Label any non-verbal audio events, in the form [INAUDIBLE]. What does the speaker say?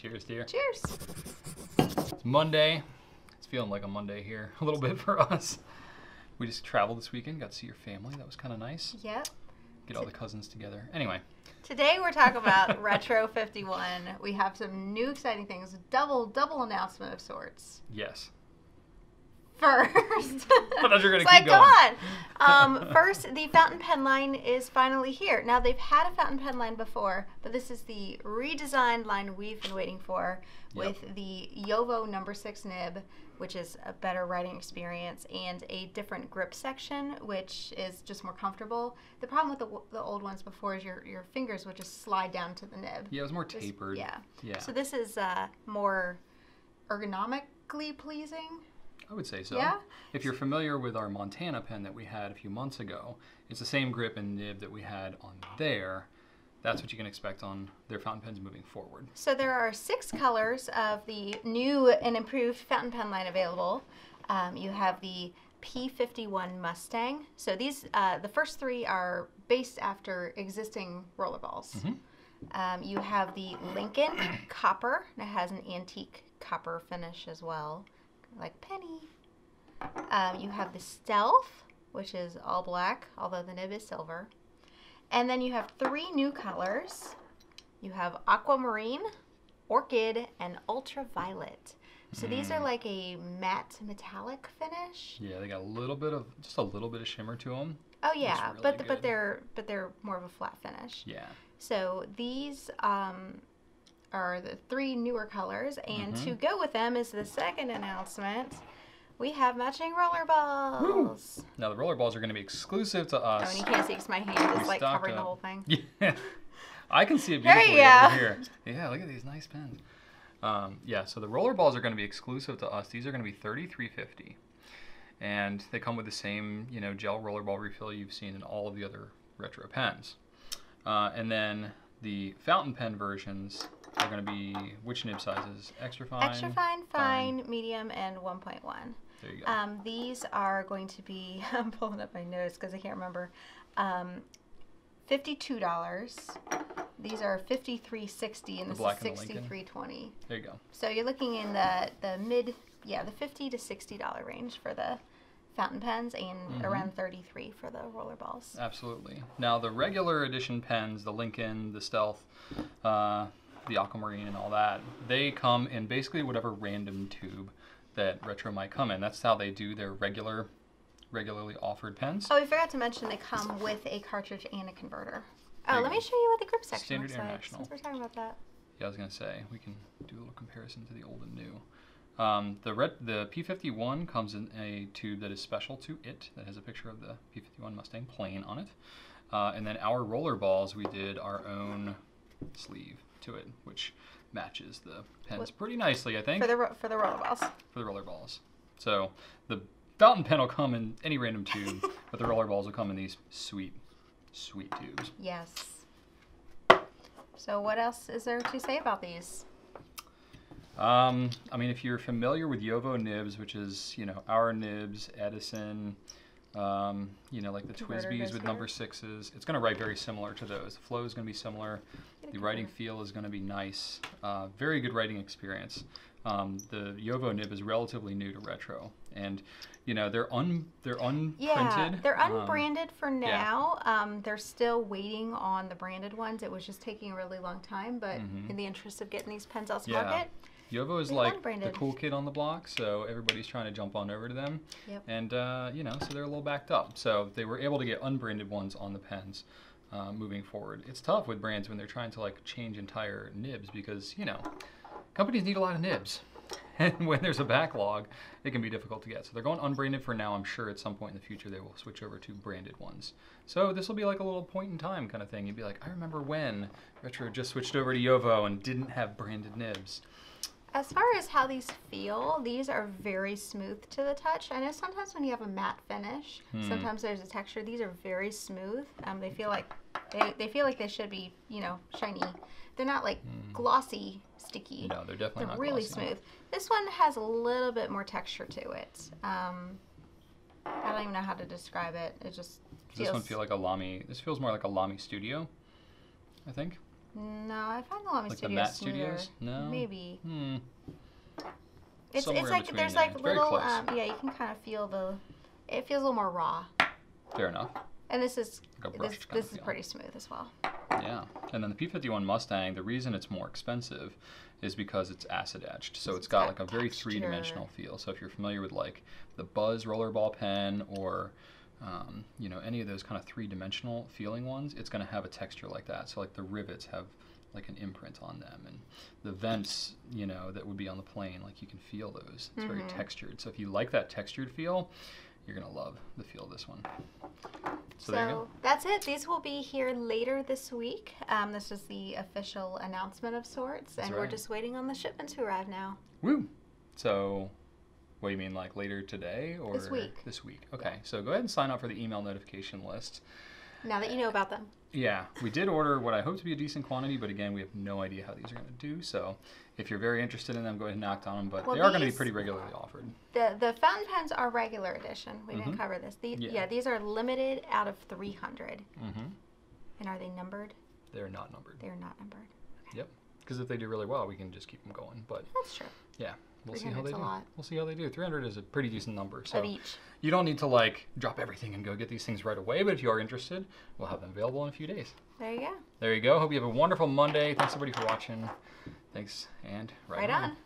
Cheers, dear. Cheers. It's Monday. It's feeling like a Monday here [LAUGHS] a little bit for us. We just traveled this weekend, got to see your family. That was kind of nice. Yep. Get all the cousins together. Anyway, Today we're talking about [LAUGHS] Retro 51. We have some new exciting things. Double double announcement of sorts. yes. First, [LAUGHS] I thought you were gonna It's keep like, come on. Um, [LAUGHS] first, the fountain pen line is finally here. Now they've had a fountain pen line before, but this is the redesigned line we've been waiting for Yep. with the JoWo number six nib, which is a better writing experience, and a different grip section, which is just more comfortable. The problem with the, the old ones before is your your fingers would just slide down to the nib. Yeah, it was more This- tapered. yeah. Yeah. So this is uh, more ergonomically pleasing. I would say so. Yeah? If you're familiar with our Montana pen that we had a few months ago, it's the same grip and nib that we had on there. That's what you can expect on their fountain pens moving forward. So there are six colors of the new and improved fountain pen line available. Um, you have the P51 Mustang. So these, uh, the first three are based after existing rollerballs. Um, you have the Lincoln [COUGHS] Copper. That has an antique copper finish as well, like penny. Um, you have the Stealth, which is all black, although the nib is silver. And then you have three new colors. You have aquamarine, orchid, and ultraviolet. So these are like a matte metallic finish. Yeah, they got a little bit of just a little bit of shimmer to them. Oh yeah, really but good. but they're but they're more of a flat finish. Yeah. So these um, are the three newer colors, and Mm-hmm. to go with them is the second announcement. We have matching roller balls. Now the roller balls are going to be exclusive to Oh, us. and you can't see because my hand We is like covering the whole thing. [LAUGHS] Yeah, I can see it There beautifully go. over here. Yeah, look at these nice pens. Um, yeah, so the roller balls are going to be exclusive to us. These are going to be thirty-three fifty, and they come with the same, you know, gel roller ball refill you've seen in all of the other retro pens. Uh, and then the fountain pen versions are going to be which nib sizes? Extra fine. Extra fine, fine, medium, and 1.1. There you go. Um, these are going to be, [LAUGHS] I'm pulling up my notes because I can't remember. Um, $52. These are 53.60 and The this is and the 63.20. there you go. So you're looking in the, the mid, yeah, the 50 to $60 range for the fountain pens and Mm-hmm. around 33 for the roller balls. Absolutely. Now the regular edition pens, the Lincoln, the Stealth, uh, the Aquamarine, and all that, they come in basically whatever random tube that Retro might come in. That's how they do their regular, regularly offered pens. Oh, we forgot to mention they come with a cartridge and a converter. Oh, let me show you what the grip section Standard looks like International. since we're talking about that. Yeah, I was gonna say we can do a little comparison to the old and new. Um, the red, the P51 comes in a tube that is special to it, that has a picture of the P51 Mustang plane on it. Uh, and then our roller balls, we did our own sleeve to it, which matches the pens What- pretty nicely, I think, For the for the roller balls. for the roller balls. So the fountain pen will come in any random tube, [LAUGHS] but the roller balls will come in these sweet, sweet tubes. Yes. So what else is there to say about these? Um, I mean, if you're familiar with JoWo nibs, which is you know our nibs, Edison, um, you know like the Converter TWSBIs with number sixes, it's going to write very similar to those. The flow is going to be similar. The writing feel is going to be nice. Uh, very good writing experience. Um, the JoWo nib is relatively new to retro, and you know they're un they're unprinted. Yeah, they're um, unbranded for now. Um, they're still waiting on the branded ones. It was just taking a really long time, but in the interest of getting these pens out to Mm-hmm. Yeah. market, JoWo is like the cool kid on the block, so everybody's trying to jump on over to them. Yep. And uh, you know, so they're a little backed up. So they were able to get unbranded ones on the pens uh, moving forward. It's tough with brands when they're trying to like change entire nibs because you know, companies need a lot of nibs. [LAUGHS] And when there's a backlog, it can be difficult to get. So they're going unbranded for now. I'm sure at some point in the future they will switch over to branded ones. So this will be like a little point in time kind of thing. You'd be like, I remember when Retro just switched over to JoWo and didn't have branded nibs. As far as how these feel, these are very smooth to the touch. I know sometimes when you have a matte finish, Hmm. sometimes there's a texture. These are very smooth. Um, they feel like they, they feel like they should be, you know, shiny. They're not like glossy, sticky. Hmm. No, they're definitely They're not really glossy. smooth. This one has a little bit more texture to it. Um, I don't even know how to describe it. It just Does feels. this one feel like a Lamy? This feels more like a Lamy Studio, I think. No, I find the Lamy Like the Studios matte smoother. studios? No. Maybe. Hmm. It's Somewhere it's like there's like It's little um, yeah, you can kind of feel the it feels a little more raw. Fair enough. And this is Like this, this is pretty smooth as well. Yeah. And then the P51 Mustang, the reason it's more expensive is because it's acid etched. So it's got got like a very three dimensional feel. So if you're familiar with like the Buzz rollerball pen or um, you know any of those kind of three dimensional feeling ones, it's going to have a texture like that. So like the rivets have like an imprint on them and the vents you know that would be on the plane like you can feel those it's very Mhm. textured so if you like that textured feel you're gonna love the feel of this one So, so, there you go that's it. These will be here later this week. Um, this is the official announcement of sorts, That's and we're just waiting on the shipment to arrive now. Woo! So, what do you mean, like later today or This week. This week. Okay. So go ahead and sign up for the email notification list. Now that you know about them. Yeah, we did order what I hope to be a decent quantity, but again, we have no idea how these are going to do. So, if you're very interested in them, go ahead and knock on them. But Well, they are going to be pretty regularly offered. The the fountain pens are regular edition. We Mhm. didn't cover this. The, Yeah. yeah. these are limited out of 300. Mm-hmm. And are they numbered? They're not numbered. They're not numbered. Yep. Because if they do really well, we can just keep them going. But That's true. yeah, we'll see how they do. lot. We'll see how they do. 300 is a pretty decent number. So of each. you don't need to like drop everything and go get these things right away. But if you are interested, we'll have them available in a few days. There you go. There you go. Hope you have a wonderful Monday. Thanks everybody for watching. Thanks and right, Right on.